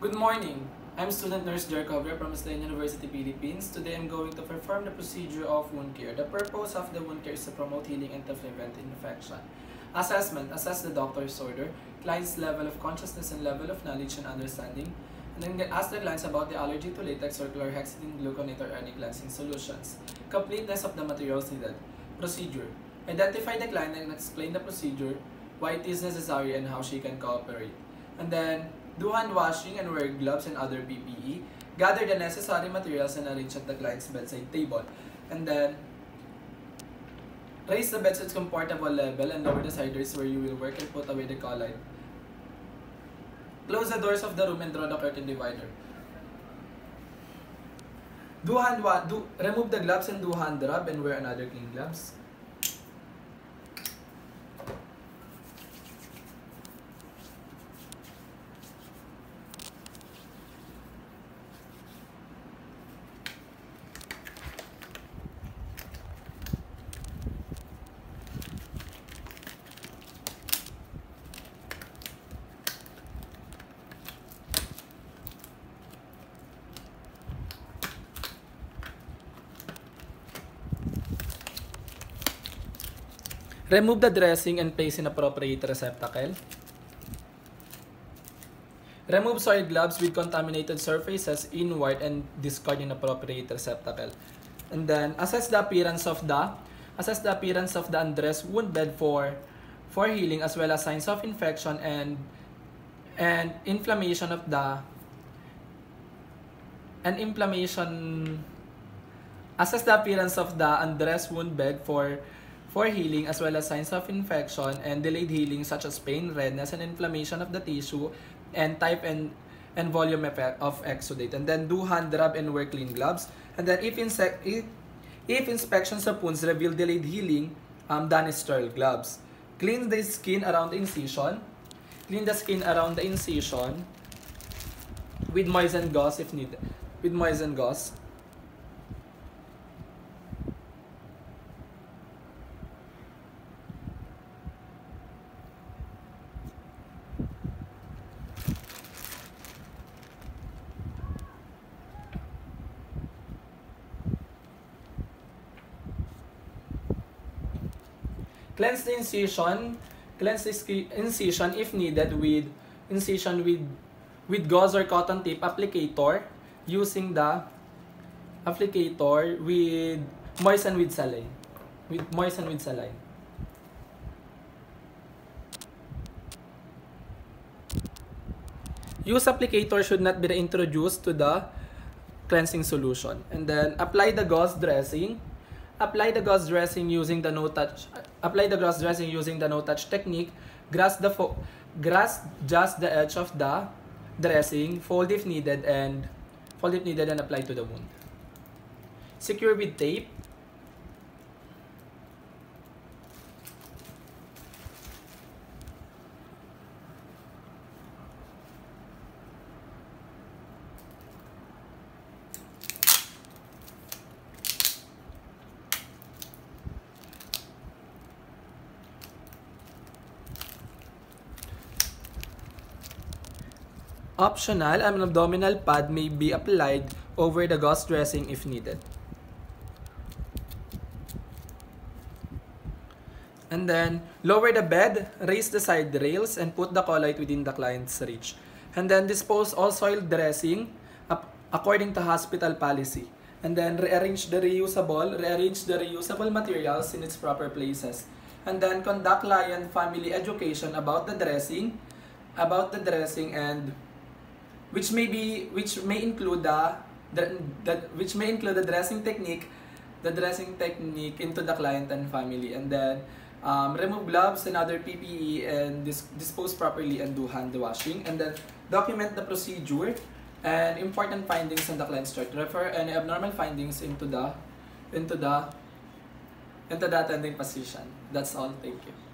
Good morning. I'm student nurse Jer Cobra from Stain University, Philippines. Today I'm going to perform the procedure of wound care. The purpose of the wound care is to promote healing and to prevent infection. Assessment. Assess the doctor's order, client's level of consciousness and level of knowledge and understanding. And then ask the clients about the allergy to latex or chlorhexidine gluconate or any cleansing solutions. Completeness of the materials needed. Procedure. Identify the client and explain the procedure, why it is necessary and how she can cooperate. And then do hand washing and wear gloves and other PPE. Gather the necessary materials and arrange at the client's bedside table. And then raise the bed comfortable level and lower the siders where you will work and put away the call light. Close the doors of the room and draw the curtain divider. Do hand wa do remove the gloves and do hand rub and wear another clean gloves. Remove the dressing and place in appropriate receptacle. Remove soiled gloves with contaminated surfaces inward and discard in appropriate receptacle. And then assess the appearance of the assess the appearance of the undressed wound bed for for healing as well as signs of infection and and inflammation of the and inflammation assess the appearance of the undressed wound bed for for healing as well as signs of infection and delayed healing such as pain, redness, and inflammation of the tissue, and type and and volume of exudate. And then do hand rub and wear clean gloves. And then if, insect, if, if inspections of wounds reveal delayed healing, um, done sterile gloves. Clean the skin around the incision. Clean the skin around the incision with moistened gauze if needed. With moistened gauze. Cleanse the incision. Cleanse the incision if needed with incision with with gauze or cotton-tipped applicator using the applicator with moisten with saline. With moisten with saline. Use applicator should not be introduced to the cleansing solution. And then apply the gauze dressing Apply the gauze dressing using the no-touch. Apply the gauze dressing using the no-touch technique. Grasp the grasp just the edge of the dressing. Fold if needed and fold if needed and apply to the wound. Secure with tape. Optional, an abdominal pad may be applied over the gauze dressing if needed. And then, lower the bed, raise the side rails, and put the call light within the client's reach. And then, dispose all soiled dressing according to hospital policy. And then, rearrange the reusable, rearrange the reusable materials in its proper places. And then, conduct client family education about the dressing, about the dressing and which may be which may include the, the which may include the dressing technique the dressing technique into the client and family. And then um, remove gloves and other PPE and dis dispose properly and do hand washing. And then document the procedure and important findings in the client's chart refer any abnormal findings into the into the into the attending physician that's all. Thank you